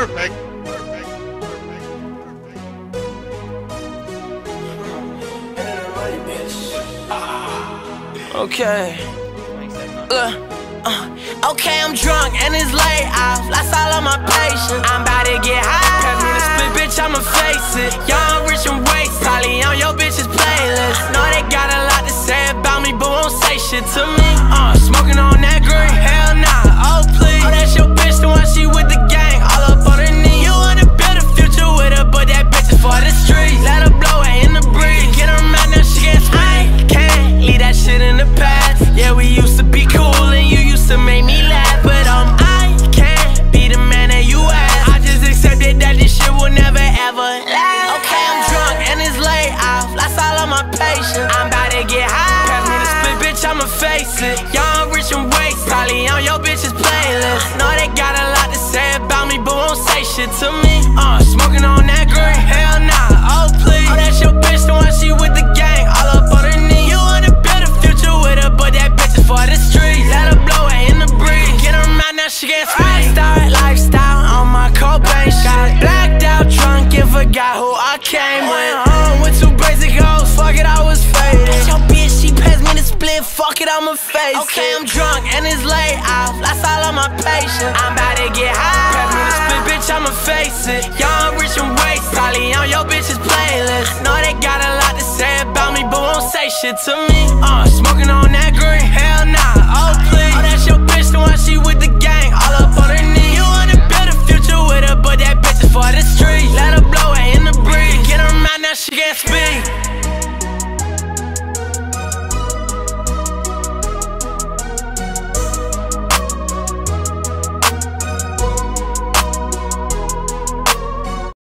Perfect. Okay. Look. Uh, okay, I'm drunk and it's late. I've lost all of my patience. I'm about to get high. Pass me the split, bitch, I'ma face it. Young, rich, and waste. Holly on your bitch's playlist. Know they got a lot to say about me, but won't say shit to me. Uh, I'ma face it. Young, rich, and waste. Probably on your bitch's playlist. Know they got a lot to say about me, but won't say shit to me. Uh, smoking on that green. Hell nah, oh please. Oh, that's your bitch, the one she with the gang. All up on her knee. You wanna build a future with her, but that bitch is for the streets. Let her blow it in the breeze. Get her mad, now she gets Rockstar lifestyle on my Cobain shot. Blacked out, drunk, and forgot who I came with it, I'ma face okay, it. I'm drunk and it's late I've Lost all of my patience. I'm about to get high. Grab me the split, bitch, I'ma face it. Young, rich, and wasted. Probably on your bitch's playlist. I know they got a lot to say about me, but won't say shit to me. Uh, smoking on that green, hell nah. Oh, please. Oh, that's your bitch, the one she with the gang, all up on her knees. You wanna build a future with her, but that bitch is for the street. Let her blow it in the breeze. Get her mouth, now she can't speak.